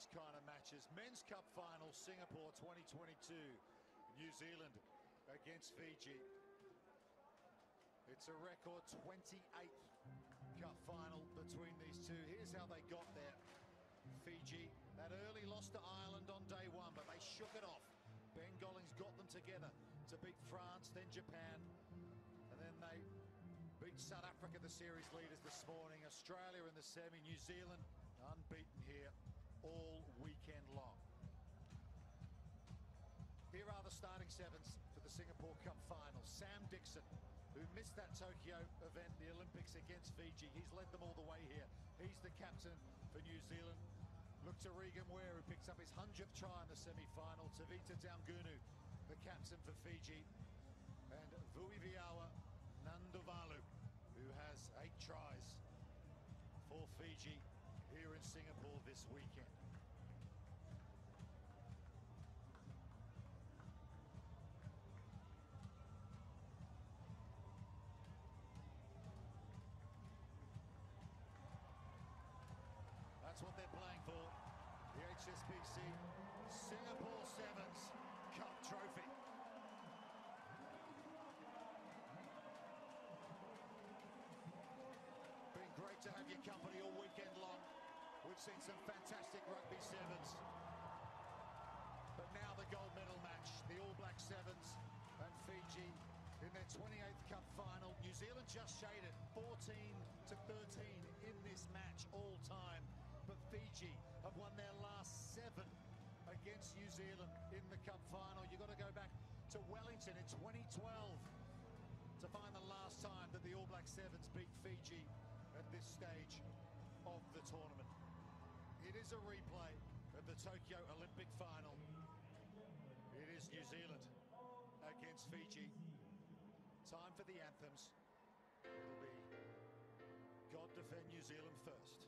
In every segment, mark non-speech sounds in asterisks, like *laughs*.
these kind of matches. Men's Cup final, Singapore 2022. New Zealand against Fiji. It's a record 28th cup final between these two. Here's how they got there. Fiji, that early loss to Ireland on day one, but they shook it off. Ben Gollings got them together to beat France, then Japan, and then they beat South Africa, the series leaders this morning. Australia in the semi, New Zealand unbeaten here all weekend long. Here are the starting sevens for the Singapore Cup final. Sam Dickson, who missed that Tokyo event, the Olympics against Fiji. He's led them all the way here. He's the captain for New Zealand. Look to Regan Ware, who picks up his 100th try in the semi-final. Tevita Daugunu, the captain for Fiji. And Vuiviawa Naduvalu, who has eight tries for Fiji Singapore this weekend. That's what they're playing for. The HSBC Singapore Sevens Cup Trophy. Been great to have your company all weekend long. We've seen some fantastic rugby sevens. But now the gold medal match, the All Black Sevens and Fiji in their 28th Cup final. New Zealand just shaded 14 to 13 in this match all time. But Fiji have won their last seven against New Zealand in the Cup final. You've got to go back to Wellington in 2012 to find the last time that the All Black Sevens beat Fiji at this stage of the tournament. It is a replay of the Tokyo Olympic final. It is New Zealand against Fiji. Time for the anthems. It'll be God defend New Zealand first.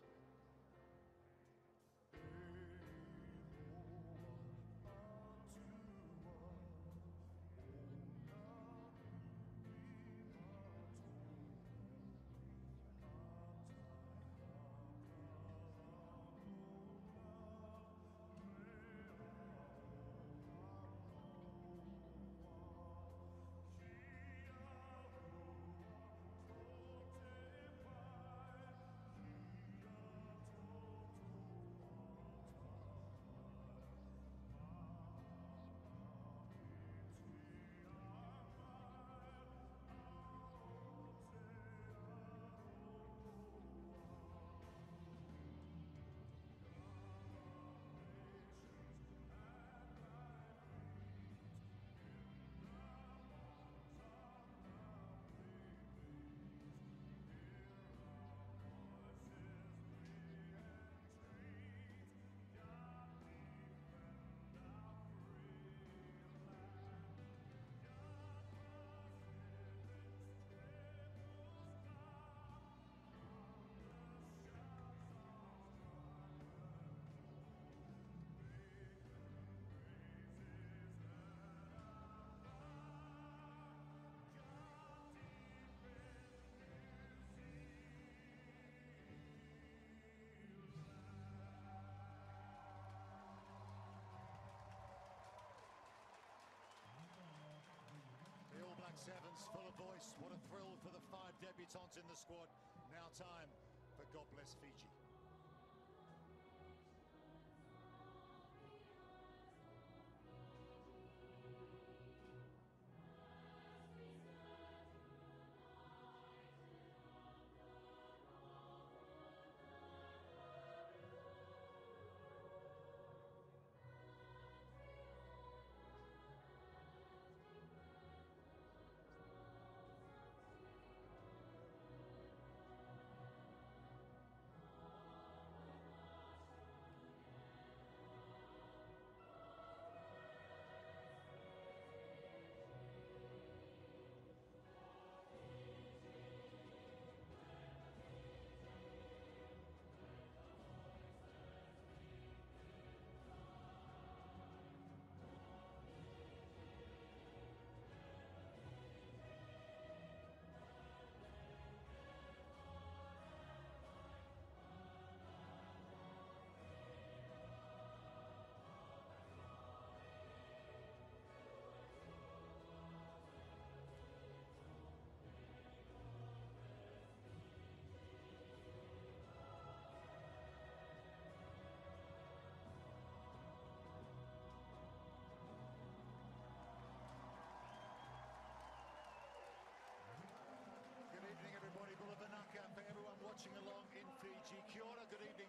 The All Sevens full of voice. What a thrill for the five debutants in the squad. Now time for God Bless Fiji.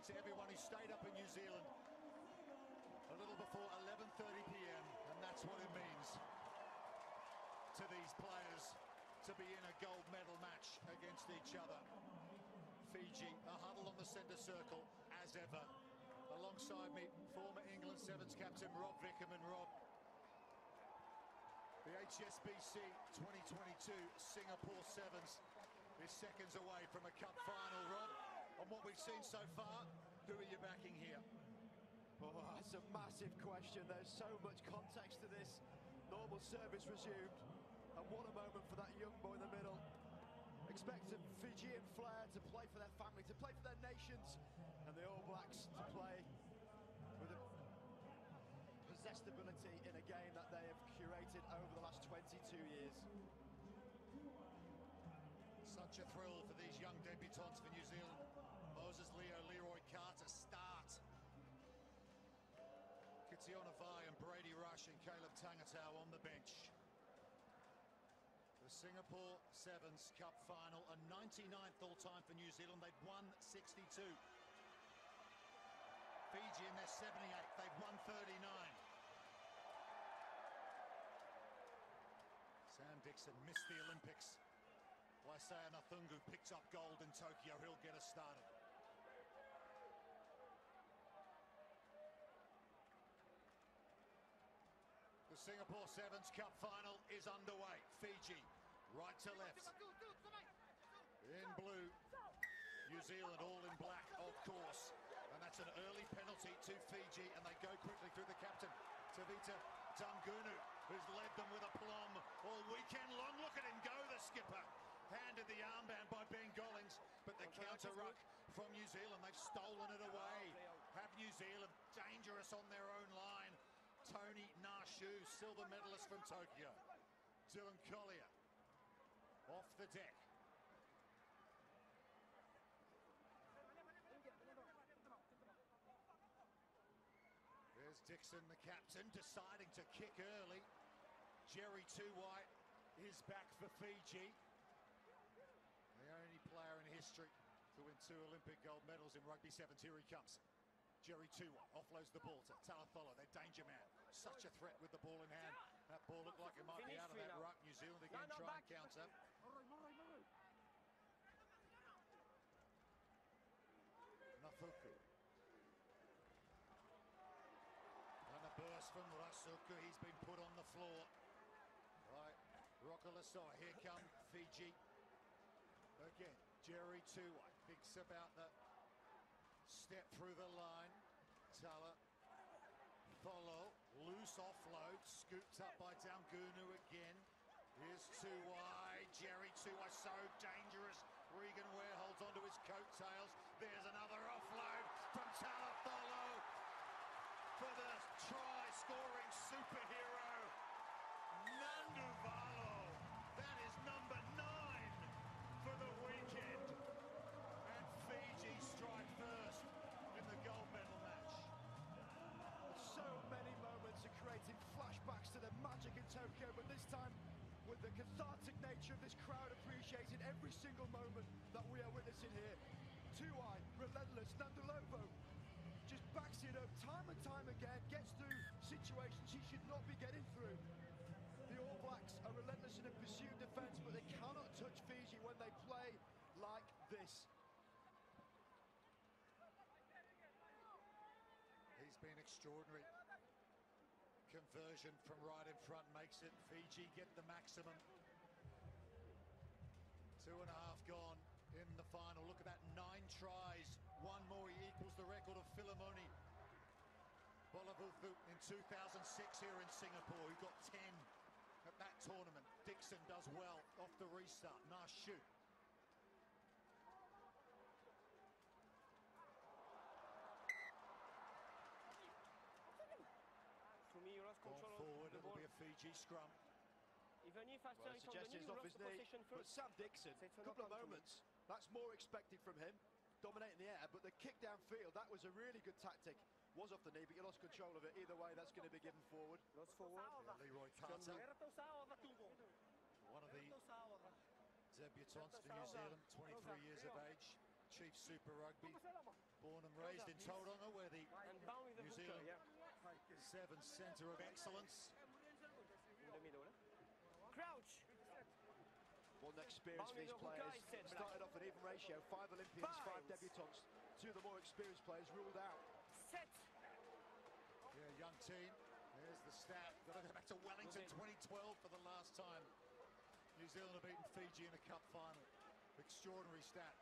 To everyone who stayed up in New Zealand a little before 11.30 p.m. And that's what it means to these players to be in a gold medal match against each other. Fiji, a huddle on the centre circle, as ever. Alongside me, former England Sevens captain Rob Vickerman. Rob, the HSBC 2022 Singapore Sevens is seconds away from a cup final, Rob. On what we've seen so far, who are you backing here? Oh, that's a massive question. There's so much context to this. Normal service resumed. And what a moment for that young boy in the middle. Expect a Fijian flair to play for their family, to play for their nations, and the All Blacks to play with a possessed ability in a game that they have curated over the last 22 years. Such a thrill for these young debutants for New Zealand. Singapore Sevens Cup final, a 99th all-time for New Zealand. They've won 62. Fiji in their 78th, they've won 39. Sam Dickson missed the Olympics. Waisea Nacuqu picks up gold in Tokyo. He'll get us started. The Singapore Sevens Cup final is underway. Fiji, right to left. In blue, New Zealand all in black, of course. And that's an early penalty to Fiji, and they go quickly through the captain, Tevita Daugunu, who's led them with aplomb all weekend long. Look at him go, the skipper. Handed the armband by Ben Gollings, but the counter ruck from New Zealand, they've stolen it away. Have New Zealand dangerous on their own line. Tony Nashu, silver medalist from Tokyo. Dylan Collier off the deck. There's Dickson, the captain, deciding to kick early. Jerry Tuwai is back for Fiji. The only player in history to win two Olympic gold medals in rugby sevens. Here he comes. Jerry Tuwai offloads the ball to Talacolo, their danger man. Such a threat with the ball in hand. That ball looked like it might be out of that ruck. New Zealand again try and counter. Nafuku. And a burst from Rasaku. He's been put on the floor. Right, Rokolisoa. Here come Fiji. Again, Jerry Tuwai thinks about the step through the line. Tala follow, loose offload, scooped up by Daugunu again. Here's Tuwai, Jerry Tuwai so dangerous. Regan Ware holds onto his coattails. There's another offload from Talacolo for the try-scoring superhero, Naduvalu. But this time with the cathartic nature of this crowd appreciating every single moment that we are witnessing here. Tuwai, relentless, Naduvalu just backs it up time and time again, gets through situations he should not be getting through. The All Blacks are relentless in a pursuit defence, but they cannot touch Fiji when they play like this. He's been extraordinary. Conversion from right in front makes it Fiji get the maximum. Two and a half gone in the final. Look at that, nine tries. One more, he equals the record of Philemoni. Bolavuthu in 2006 here in Singapore, who got 10 at that tournament. Dickson does well off the restart. Nice shoot. Soumis, you lost Gone control forward, of the it'll ball. be a Fiji scrum. Even if after Well, it's on suggestions off his knee, but. Sam Dickson, a couple of moments, that's more expected from him, dominating the air, but the kick downfield, that was a really good tactic. Was off the knee, but you lost control of it. Either way, that's going to be given forward. Lost forward. Yeah, Leroy Carter, Roberto Sauva, Tungo. one of the debutants for New Zealand, 23 years of age. Chief Super Rugby, born and raised in Tauranga, where the And bound with the New Zealand yeah. Sevens Centre of Excellence. In the middle. eh? Crouch. One experience for these players. I said, Black. Started off an even ratio, five Olympians, five debutants. Two of the more experienced players ruled out. Set. Yeah, young team. There's the stat. Got to go back to Wellington 2012 for the last time. New Zealand have beaten Fiji in a cup final. Extraordinary stat.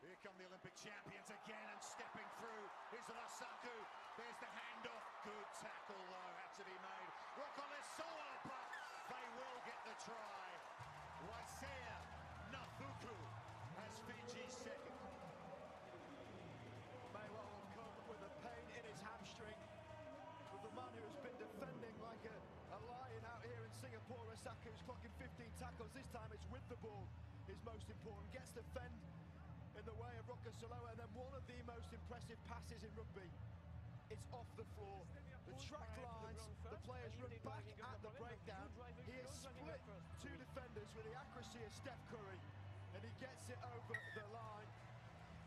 Here come the Olympic champions again and stepping through is Rasaku. There's the handoff. Good tackle though had to be made. Rokolisoa, but they will get the try. Waisea Nacuqu has Fiji's second. May well have come with a pain in his hamstring. But the man who has been defending like a, a lion out here in Singapore, Osaka, who's clocking 15 tackles. This time it's with the ball is most important. Gets to fend in the way of Rokolisoa, and then one of the most impressive passes in rugby. It's off the floor. The track lines, the players run back at the breakdown. He has split two defenders with the accuracy of Steph Curry, and he gets it over the line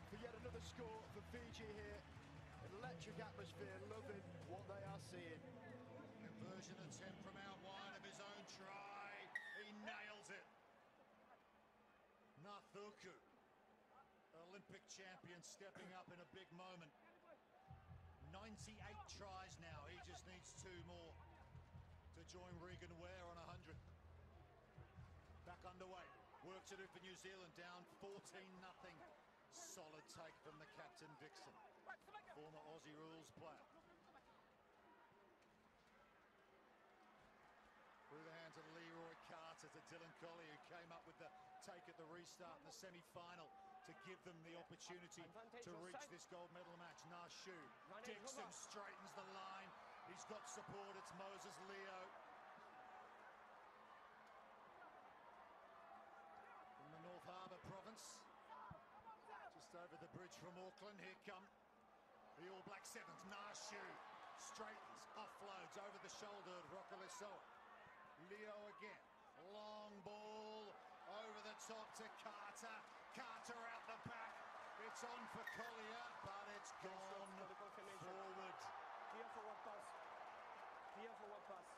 for yet another score for Fiji here. An electric atmosphere, loving what they are seeing. Conversion attempt from out wide of his own try. He nails it. Nacuqu, Olympic champion, stepping up in a big moment. 98 tries now. He just needs two more to join Regan Ware on 100. Back underway. Work to do for New Zealand. Down 14 nothing. Solid take from the captain Dickson. Former Aussie rules player. Through the hands of Leroy Carter to Dylan Collier, who came up with the take at the restart in the semi-final to give them the opportunity to reach this gold medal match. Nashu, Dickson straightens the line. He's got support. It's Moses Leo. From the North Harbour province. Just over the bridge from Auckland. Here come the All Black Sevens. Ng Shiu straightens, offloads over the shoulder of Rokolisoa. Leo again. Long ball over the top to Carter. Carter out the back. It's on for Collier, but it's gone for the confirmation. forward. Clear forward pass. Clear forward pass.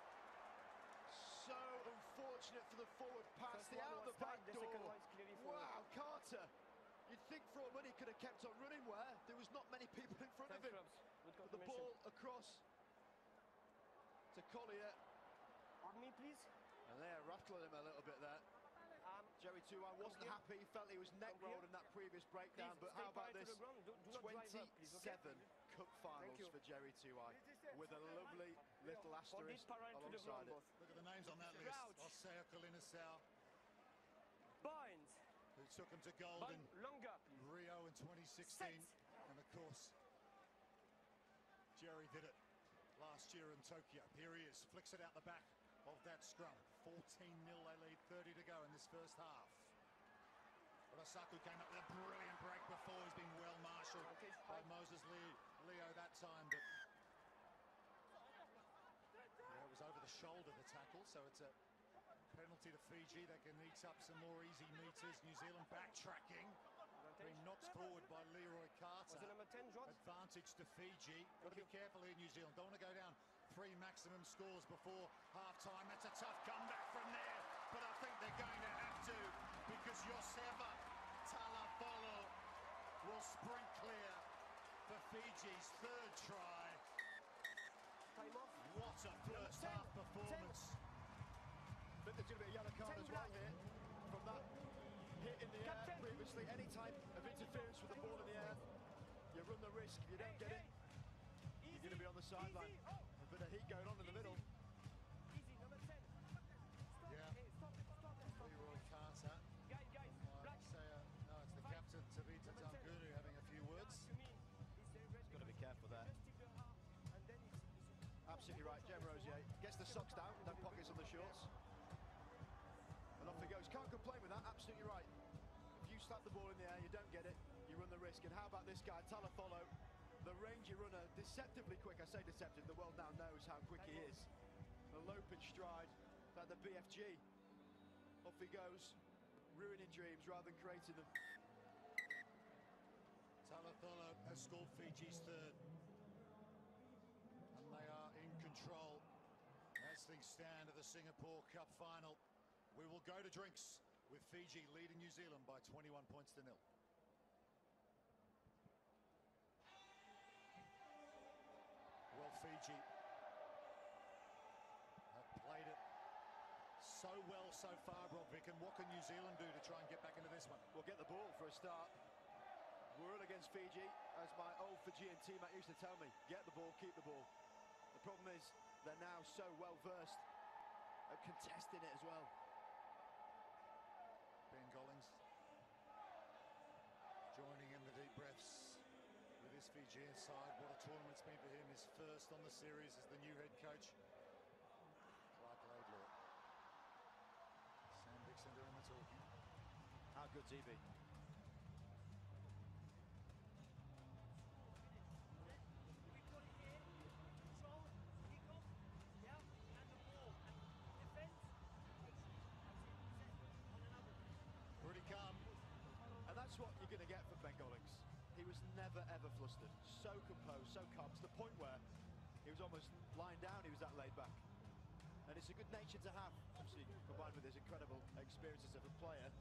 So unfortunate for the forward pass. First the out of the back tight, door. second one is clearly forward. Wow, Carter. You'd think for all money could have kept on running where there was not many people in front of him. But the ball across to Collier. Hug me, please. And they're rattling him a little bit there. Joey Tuan wasn't here. happy. He felt he was neck Come here. rolled in that previous breakdown. please But how about this? to the ground. Do, do not drive up, please. Okay? 27 cup finals for Jerry Tuwai with a lovely little asterisk parallel the ground, alongside it. Look at the names on that list. Crouch. Osea Kolinisau, Binds. who took him to gold in Bind longer, please. Rio in 2016. Set. And of course, Jerry did it last year in Tokyo. Here he is, flicks it out the back of that scrum. 14 0, they lead 30 to go in this first half. Rasaku came up with a brilliant break before. He's been well marshalled by. Moses Leo, Leo that time, but yeah, it was over the shoulder the tackle, so it's a penalty to Fiji. They can eat up some more easy meters. New Zealand backtracking. Being knocked forward by Leroy Carter. Was it number 10, Advantage to Fiji. Got to be careful here, New Zealand. Don't want to go down three maximum scores before half time. That's a tough comeback from there, but I think they're going to have to because Yoseva Talacolo will sprint clear for Fiji's third try. Time off. What a first half performance. I think there's going to be a yellow card Ten as well black. here from that hit in the air previously. Any type of interference with the ball in the air, you run the risk. If you don't Hey, get it, hey. you're going to be on the sideline. Oh. Easy. A bit of heat going on in the middle. Easy, number 10. Stop. Yeah. Hey, stop, stop, stop. Leroy Carter. Guys, guys, black. Say, uh, no, it's the captain, Tavita Tanguru, having a few words. To me, it's the red Got to be careful there. Just tip your arm, and then it's, it's Absolutely right. Jem Rosier gets the socks down, no pockets on the shorts. And off he goes. Can't complain with that. Absolutely right. If you slap the ball in the air, you don't get it, you run the risk. And how about this guy, Talacolo, the rangy runner, deceptively quick. I say deceptive, the world now knows how quick he is. The loping stride, like the BFG. Off he goes, ruining dreams rather than creating them. Talacolo has scored Fiji's third. And they are in control as things stand at the Singapore Cup final. We will go to drinks with Fiji leading New Zealand by 21 points to nil. Fiji have played it so well so far, Broderick. And what can New Zealand do to try and get back into this one? We'll get the ball for a start. We're all against Fiji, as my old Fijian teammate used to tell me. Get the ball, keep the ball. The problem is they're now so well versed at contesting it as well. Ben Gollings joining in the deep breaths with his Fijian side. What a tournament's been for him. His first on the series as the new head coach. Clark Laidlaw. Sam Dickson doing the talking. How good's he be? We got it here. Control, kick off, yeah, and the ball. And defense, that's it. Set on another. Pretty calm. And that's what you're going to get from Ben Gollings. Was never ever flustered, so composed, so calm, to the point where he was almost lying down, he was that laid back. And it's a good nature to have, obviously combined with his incredible experiences of a player.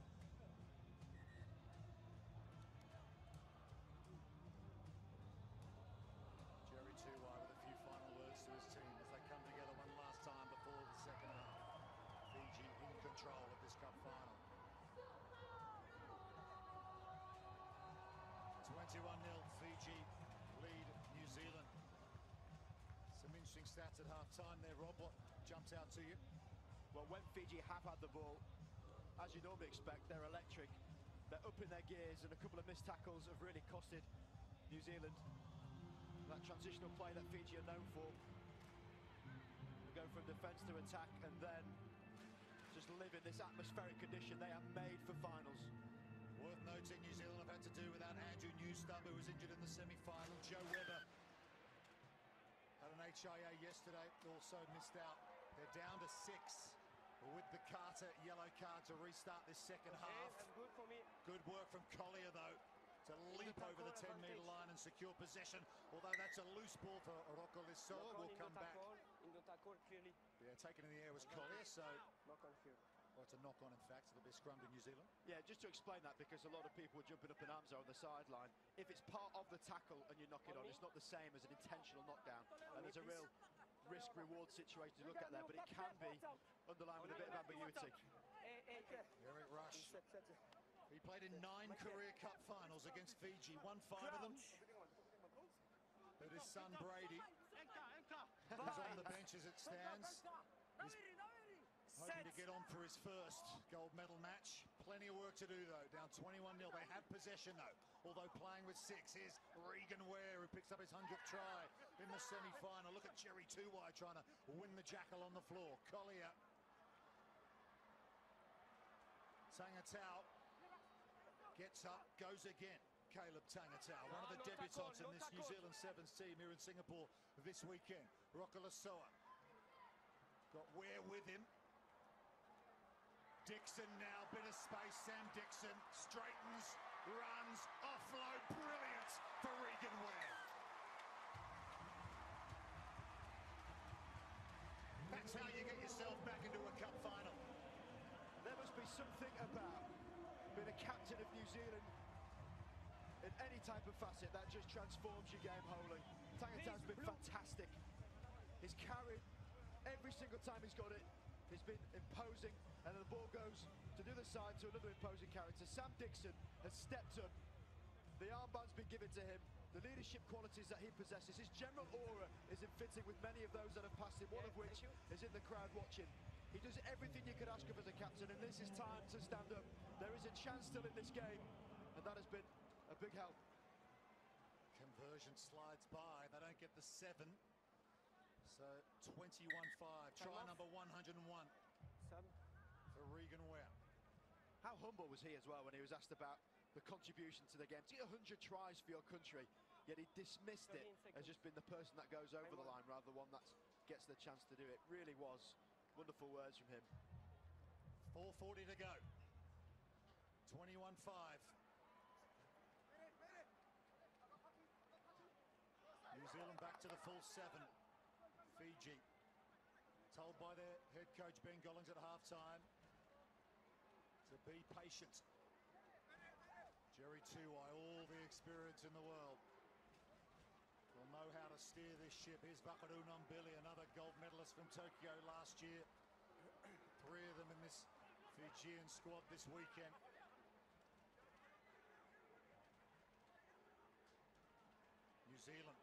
Interesting stats at half-time there, Rob. What jumps out to you? Well, when Fiji have had the ball, as you normally expect, they're electric. They're up in their gears, and a couple of missed tackles have really costed New Zealand that transitional play that Fiji are known for. They go from defence to attack, and then just live in this atmospheric condition. They are made for finals. Worth noting, New Zealand have had to do without Andrew Knewstubb, who was injured in the semi-final. Joe Webber HIA yesterday, also missed out. They're down to six with the Carter yellow card to restart this second Okay, half. good for me. Good work from Collier, though, to leap over the tackle 10-metre line and secure possession. Although that's a loose ball for Rocco on will come back. tackle, in the tackle, clearly. Yeah, taken in the air was Collier, so Knock on here. Well, it's a knock-on, in fact. It'll be a scrum to New Zealand. Yeah, just to explain that, because a lot of people are jumping up in arms on the sideline. If it's part of the tackle and you knock it on, it's not the same as an intentional knockdown. And there's a real risk-reward situation to look at there, but it can be underlined with a bit of ambiguity. Eric Rush. He played in nine career cup finals against Fiji, won five of them. But his son Brady is on the bench as it stands, hoping to get on for his first gold medal match. Plenty of work to do though, down 21 0. They have possession though, although playing with six. Here's Regan Ware who picks up his 100th try in the semi final. Look at Jerry Tuwai trying to win the jackal on the floor. Collier. Tangitau gets up, goes again. Caleb Tangitau, one of the no debutants in this New. Zealand Sevens team here in Singapore this weekend. Rokolisoa got Ware with him. Dickson now, bit of space. Sam Dickson straightens, runs, offload, brilliant for Regan Ware. That's how you get yourself back into a cup final. There must be something about being a captain of New Zealand in any type of facet that just transforms your game wholly. Tangitau's been fantastic. He's carried every single time he's got it. He's been imposing, and then the ball goes to the other side to another imposing character. Sam Dickson has stepped up. The armband's been given to him. The leadership qualities that he possesses, his general aura is in fitting with many of those that have passed him, one Yeah, of which is in the crowd watching. He does everything you could ask of as a captain, and this is time to stand up. There is a chance still in this game, and that has been a big help. Conversion slides by. They don't get the seven. So 21-5. Try off. number 101 Sam. For Regan Ware. How humble was he as well when he was asked about the contribution to the game? To get 100 tries for your country, yet he dismissed it 13 as just being the person that goes over the line rather than the one that gets the chance to do it. Really was wonderful words from him. 4.40 to go. 21-5. New Zealand back to the full seven. Fiji told by their head coach Ben Gollings at halftime to be patient. Jerry Tuwai, all the experience in the world, will know how to steer this ship. Here's Vakaru Billy, another gold medalist from Tokyo last year. *clears throat* Three of them in this Fijian squad this weekend. New Zealand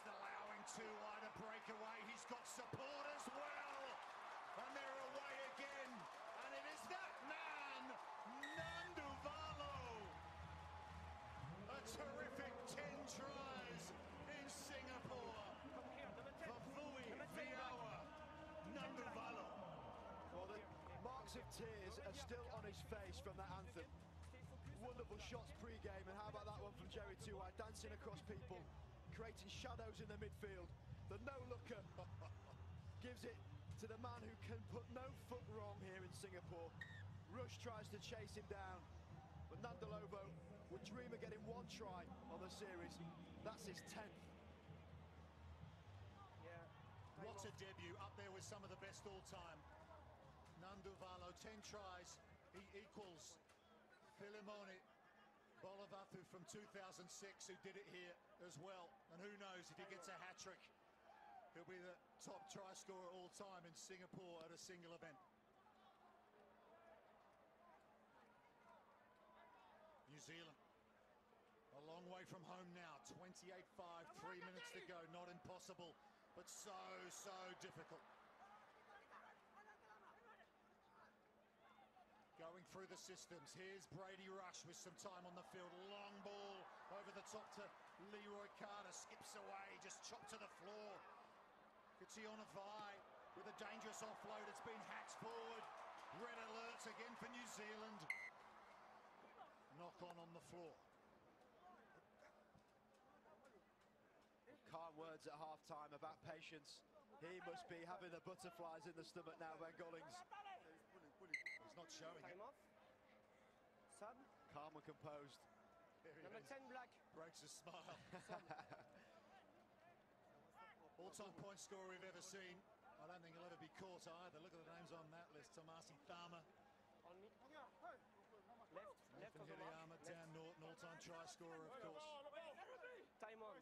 just allowing Tuwai to break away. He's got support as well. And they're away again. And it is that man, Naduvalu. A terrific 10 tries in Singapore. For Fui Viawa. Naduvalu. Well, the marks of tears are still on his face from that anthem. Wonderful shots pre-game, and how about that one from Jerry Tuwai, dancing across people, creating shadows in the midfield. The no-looker *laughs* gives it to the man who can put no foot wrong here in Singapore. Rush tries to chase him down, but Naduvalu would dream of getting one try on the series. That's his 10th. Yeah. What a debut, up there with some of the best all time. Naduvalu, 10 tries, he equals Filimone Bolavathu from 2006, who did it here as well. And who knows, if he gets a hat trick, he'll be the top try scorer all time in Singapore at a single event. New Zealand, a long way from home now, 28-5, three minutes to go, not impossible, but so, so difficult. Going through the systems. Here's Brady Rush with some time on the field. Long ball over the top to Leroy Carter. Skips away, just chopped to the floor. Kitiona Vai with a dangerous offload. It's been hacked forward. Red alerts again for New Zealand. Knock on on the floor. Calm words at half-time about patience. He must be having the butterflies in the stomach now, Ben Gollings. Not showing it. Off. Sub. Calm and composed. There he Number is. 10 black. Breaks a smile. *laughs* All-time point scorer we've ever seen. I don't think he'll ever be caught either. Look at the names on that list. Tomasi Cama, On me. Left. Left of the mark. Dan Norton, all-time try scorer, of course. Time on.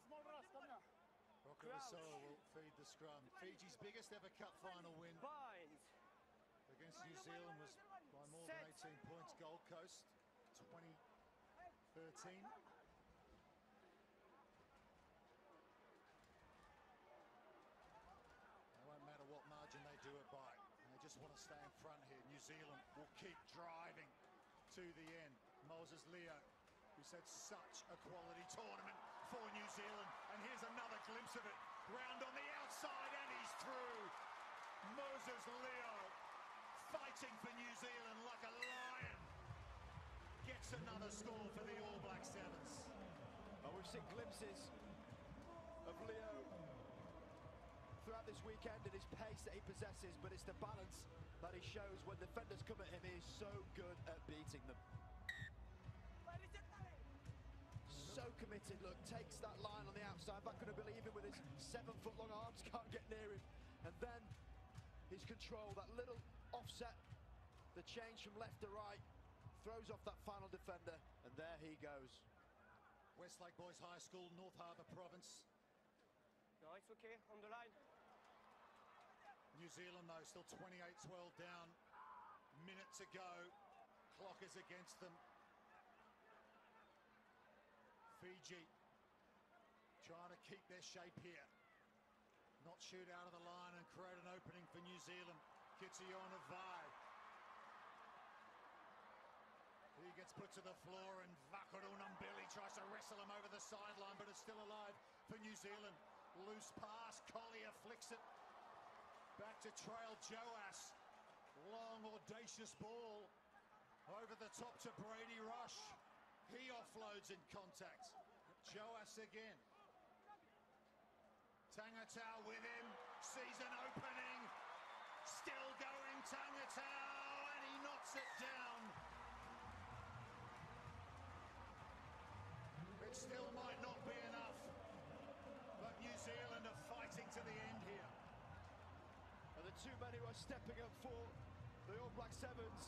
Rousseau will feed the scrum. Fiji's biggest ever cup final win Binds. against New Zealand was more than 18 points. Gold Coast, 2013. It won't matter what margin they do it by. They just want to stay in front here. New Zealand will keep driving to the end. Moses Leo, who's had such a quality tournament for New Zealand. And here's another glimpse of it. Round on the outside, and he's through. Moses Leo fighting for New Zealand like a lion. Gets another score for the All Black Sevens. And we've seen glimpses of Leo throughout this weekend and his pace that he possesses, but it's the balance that he shows when defenders come at him. He is so good at beating them. So committed, look, takes that line on the outside. Going to believe him with his seven foot long arms, *laughs* can't get near him. And then his control, that little offset, the change from left to right, throws off that final defender, and there he goes. Westlake Boys High School, North Harbour Province. No, it's okay. On the line. New Zealand, though, still 28-12 down. Minute to go. Clock is against them. Fiji trying to keep their shape here. Not shoot out of the line and create an opening for New Zealand. Kitiona Vai. He gets put to the floor and Vakaru Billy tries to wrestle him over the sideline, but it's still alive for New Zealand. Loose pass, Collier flicks it back to Trael Joass. Long, audacious ball over the top to Brady Rush. He offloads in contact. Joas again. Tangitau with him, sees an opening. Tangitau, and he knocks it down. It still might not be enough, but New Zealand are fighting to the end here. And the two men who are stepping up for the All Black Sevens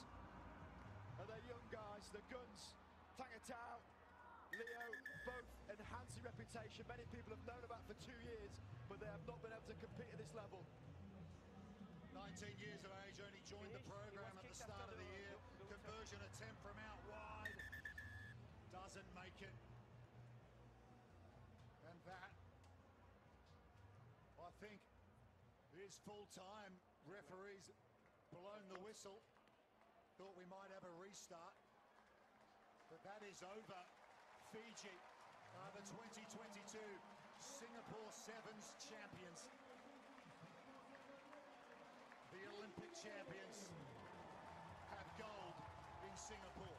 are their young guys, the Guns, Tangitau, Leo, both enhancing reputation. Many people have known about for two years, but they have not been able to compete at this level. 19 years of age, only joined the program at the start of the year. look- look touch. Conversion attempt from out wide. Doesn't make it. And that, I think, is full time. Referees blown the whistle. Thought we might have a restart. But that is over. Fiji are the 2022 Singapore Sevens champions. The Olympic champions have gold in Singapore.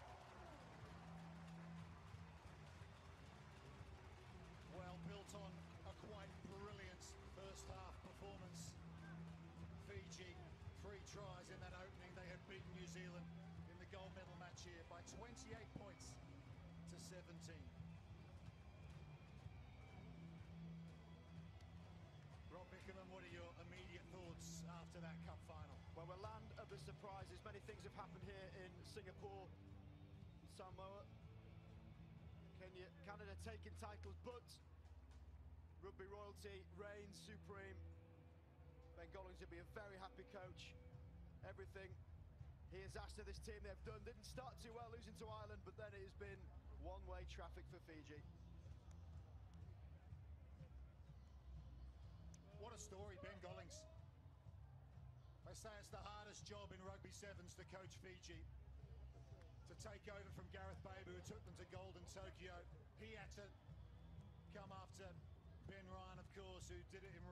Well, built on a quite brilliant first half performance. Fiji, three tries in that opening. They had beaten New Zealand in the gold medal match here by 28 points to 17. Rob Vickerman, what are your immediate thoughts after that cup final? Well, we're land of the surprises. Many things have happened here in Singapore, Samoa, Kenya, Canada taking titles, but rugby royalty reigns supreme. Ben Gollings will be a very happy coach. Everything he has asked of this team they've done. Didn't start too well losing to Ireland, but then it has been one-way traffic for Fiji. What a story, Ben Gollings. They say it's the hardest job in rugby sevens to coach Fiji. To take over from Gareth Baber, who took them to gold in Tokyo. He had to come after Ben Ryan, of course, who did it in